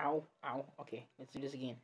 Ow, ow. Okay, let's do this again.